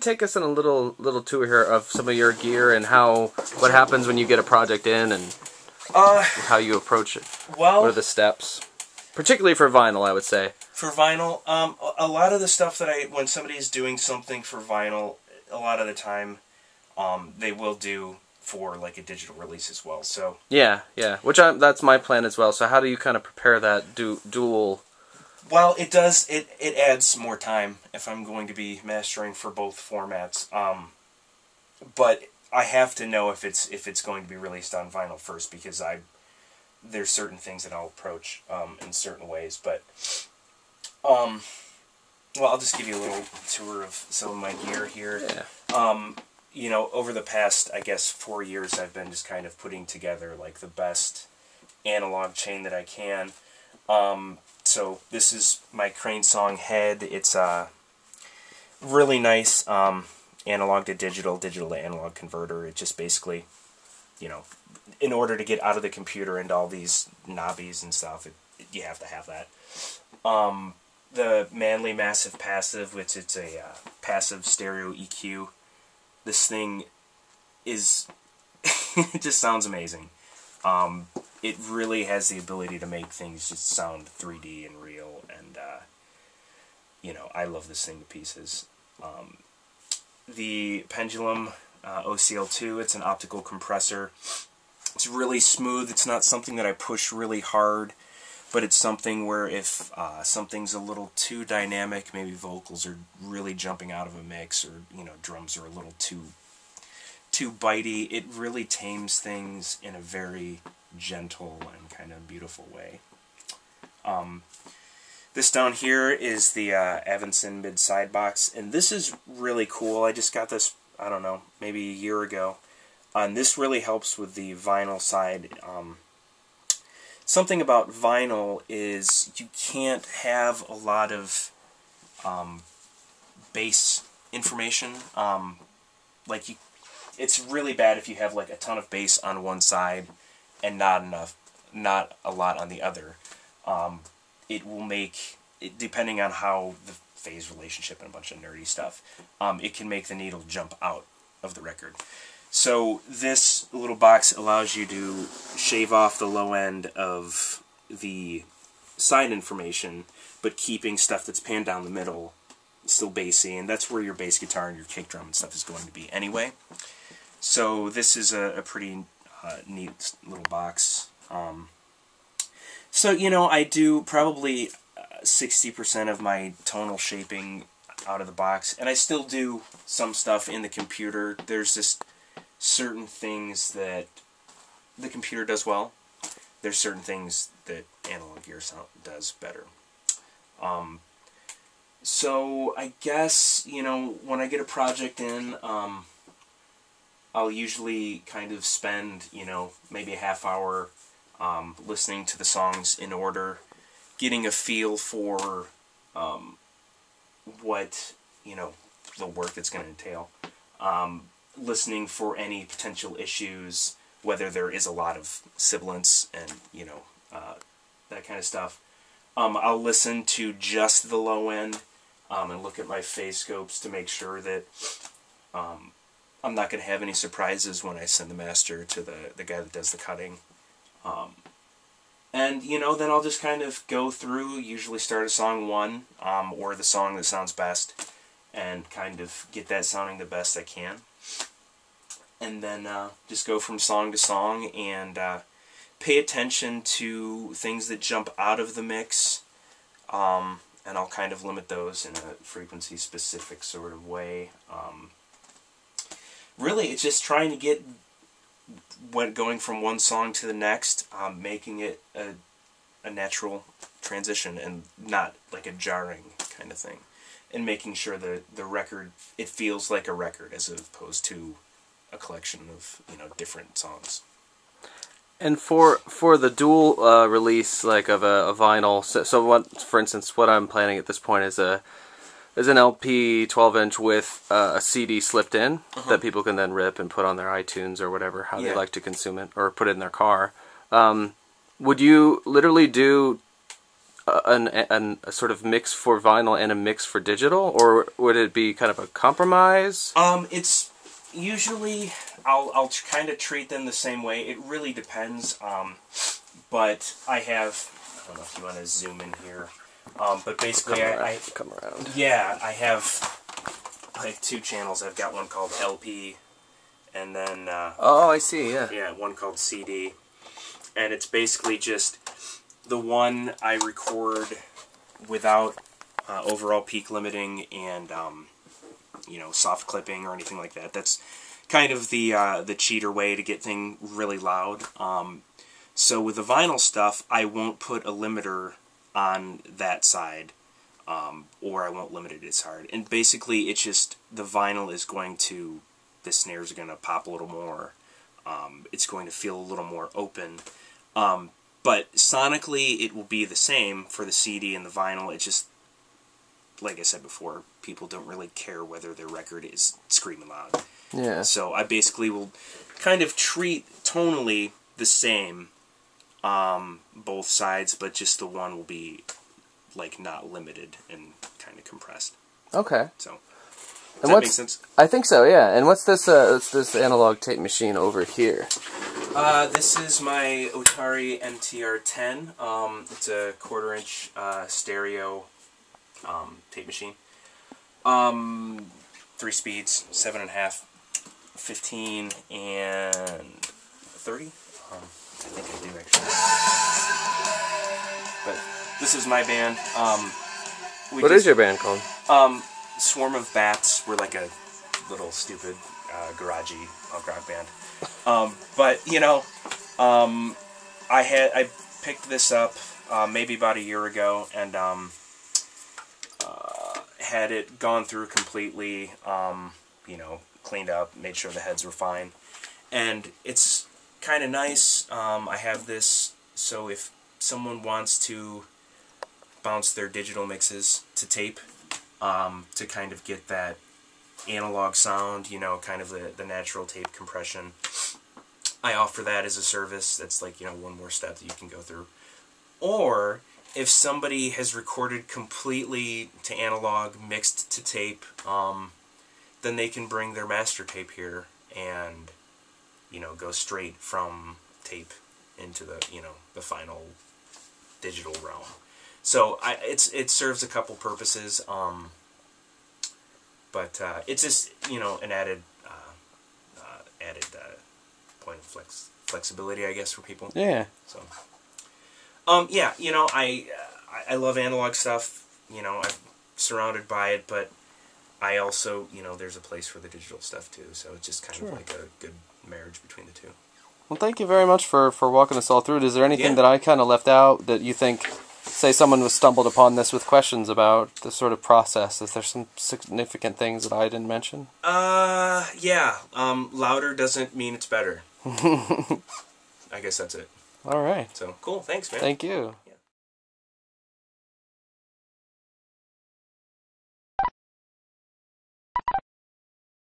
Take us on a little little tour here of some of your gear and how what happens when you get a project in and Uh, how you approach it. well, What are the steps? Particularly for vinyl, I would say. for vinyl, um, a- lot of the stuff that I, when somebody's doing something for vinyl, a lot of the time, um, they will do for like a digital release as well. So, Yeah, yeah. Which I that's my plan as well. So how do you kind of prepare that du- dual? Well, it does, it, it adds more time if I'm going to be mastering for both formats. Um, but I have to know if it's, if it's going to be released on vinyl first because I, there's certain things that I'll approach, um, in certain ways, but, um, well, I'll just give you a little tour of some of my gear here. Yeah. um, you know, over the past, I guess, four years, I've been just kind of putting together like the best analog chain that I can. Um, so this is my Crane Song HEDD. It's a really nice um, analog to digital, digital to analog converter. It just basically, you know, in order to get out of the computer and all these knobbies and stuff, it, you have to have that. Um, the Manley Massive Passive, which it's a uh, passive stereo EQ this thing is it just sounds amazing. Um, it really has the ability to make things just sound 3D and real, and uh, you know I love this thing to pieces. Um, the Pendulum uh, OCL2, it's an optical compressor. It's really smooth. It's not something that I push really hard, but it's something where if uh, something's a little too dynamic, maybe vocals are really jumping out of a mix, or you know drums are a little too too bitey, it really tames things in a very gentle and kind of beautiful way. Um, this down here is the uh, Avenson mid side box, and this is really cool. I just got this, I don't know, maybe a year ago. And this really helps with the vinyl side. Um, something about vinyl is you can't have a lot of um, bass information. Um, like you, it's really bad if you have like a ton of bass on one side and not enough, not a lot on the other. Um, it will make, it, depending on how the phase relationship and a bunch of nerdy stuff, um, it can make the needle jump out of the record. So this little box allows you to shave off the low end of the side information, but keeping stuff that's panned down the middle still bassy, and that's where your bass guitar and your kick drum and stuff is going to be anyway. So this is a, a pretty uh, neat little box. Um, so, you know, I do probably uh, 60% of my tonal shaping out of the box, and I still do some stuff in the computer. There's just certain things that the computer does well. There's certain things that analog gear sound does better. Um, so I guess you know when I get a project in, um, I'll usually kind of spend you know maybe a half hour um, listening to the songs in order, getting a feel for um, what you know the work that's going to entail. Um, listening for any potential issues, whether there is a lot of sibilance and you know uh, that kind of stuff. Um, I'll listen to just the low end um, and look at my phase scopes to make sure that um, I'm not going to have any surprises when I send the master to the the guy that does the cutting. Um, and you know, then I'll just kind of go through. Usually, start a song one um, or the song that sounds best, and kind of get that sounding the best I can and then uh, just go from song to song and uh, pay attention to things that jump out of the mix. Um, and I'll kind of limit those in a frequency specific sort of way. Um, really, it's just trying to get when going from one song to the next, um, making it a, a natural transition and not like a jarring kind of thing. And making sure that the record, it feels like a record as opposed to a collection of you know different songs. And for for the dual uh, release, like of a, a vinyl, so, so what, for instance, what I'm planning at this point is a is an LP 12 inch with uh, a CD slipped in that people can then rip and put on their iTunes or whatever how they like to consume it or put it in their car. Um, would you literally do a, an, an a sort of mix for vinyl and a mix for digital, or would it be kind of a compromise? Um, it's usually I'll I'll kind of treat them the same way. It really depends. Um, but I have I don't know if you want to zoom in here. Um, but basically, come, I, I come around. yeah I have like two channels. I've got one called LP, and then uh, Oh, I see. Yeah. yeah, one called CD, and it's basically just the one I record without uh, overall peak limiting and um, you know soft clipping or anything like that. That's kind of the uh, the cheater way to get thing really loud. Um, so with the vinyl stuff, I won't put a limiter on that side. Um, or I won't limit it as hard. And basically, it's just the vinyl is going to, the snares are going to pop a little more. Um, it's going to feel a little more open. Um, but sonically, it will be the same for the CD and the vinyl. It just, like I said before, people don't really care whether their record is screaming loud. Yeah. So I basically will kind of treat tonally the same, um, both sides, but just the one will be like not limited and kind of compressed. Okay. So does And that make sense? I think so. Yeah. And what's this? Uh, what's this analog tape machine over here? Uh, this is my Otari MTR10. Um, it's a quarter inch uh, stereo um, tape machine. Um, three speeds, seven and a half, fifteen, and 30. Um, I think I do actually. But this is my band. Um, we What just- is your band called? um, Swarm of Bats. We're like a little stupid, uh, garagey punk rock band. Um, but you know, um, I had I picked this up uh, maybe about a year ago, and um, uh, had it gone through completely. Um, you know, cleaned up, made sure the heads were fine, and it's kind of nice. Um, I have this, so if someone wants to bounce their digital mixes to tape um, to kind of get that analog sound, you know, kind of the, the natural tape compression. I offer that as a service. That's like, you know, one more step that you can go through. Or if somebody has recorded completely to analog, mixed to tape, um, then they can bring their master tape here and, you know, go straight from tape into the, you know, the final digital realm. So I, it's it serves a couple purposes, um, but uh, it's just you know an added uh, uh, added uh, point of flex flexibility, I guess, for people. Yeah. So, um, yeah, you know, I I- I love analog stuff. You know, I'm surrounded by it, but I also you know there's a place for the digital stuff too. So it's just kind Sure. of like a good marriage between the two. Well, thank you very much for, for walking us all through it. Is there anything Yeah. that I kind of left out that you think, say, someone was stumbled upon this with questions about the sort of process? Is there some significant things that I didn't mention? Uh, yeah. Um, louder doesn't mean it's better. I guess that's it. All right. So cool. Thanks, man. Thank you.